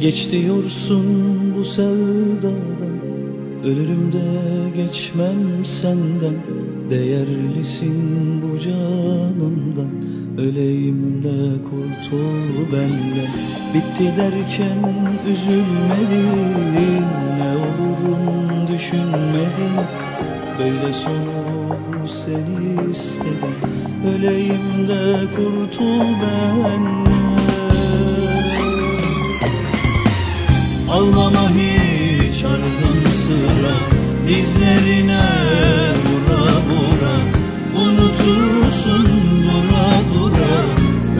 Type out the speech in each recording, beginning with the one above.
Geç diyorsun bu sevdadan. Ölürüm de geçmem senden. Değerlisin bu canımdan. Öleyim de kurtul benden. Bitti derken üzülmedin. Ne olurum düşünmedin. Böyle sonu seni istedim Öleyim de kurtul benden Dizlerine vura vura Unutursun dura dura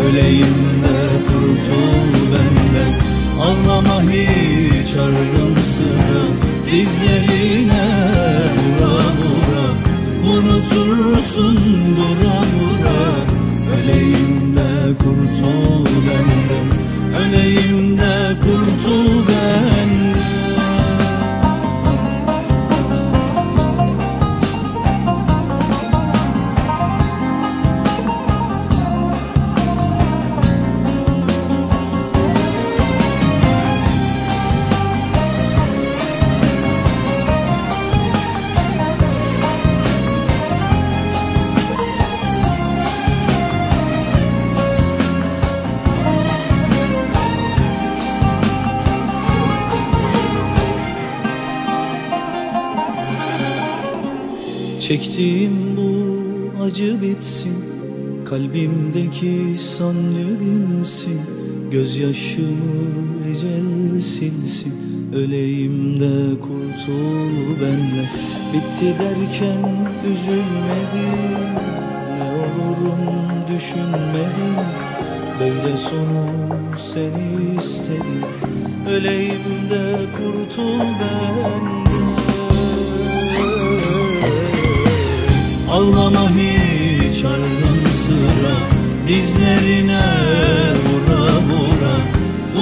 Öleyim kurtul benden Ağlama hiç sıra. Dizlerine vura vura Unutursun dura dura Öleyim kurtul benden Öleyim de kurtul Çektiğim bu acı bitsin Kalbimdeki sancı dinsin Gözyaşımı ecel silsin Öleyim de kurtul benden Bitti derken üzülmedin Ne olurum düşünmedin Böyle sonu seni istedim Öleyim de kurtul benden Ağlama hiç ardın sıra. Dizlerine vura vura.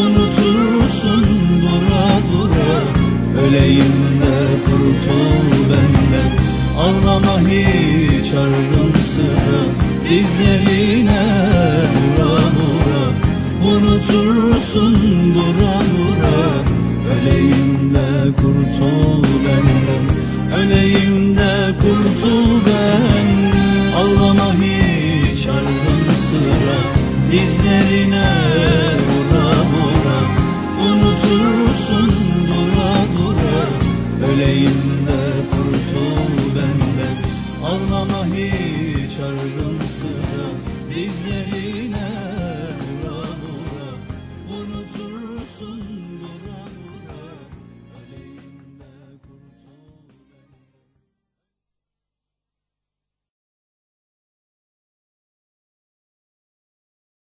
Unutursun dura dura Öleyim de kurtul benden. Ağlama hiç ardın sıra. Dizlerine vura vura. Unutursun dura Almama hiç ardımsın dizlerine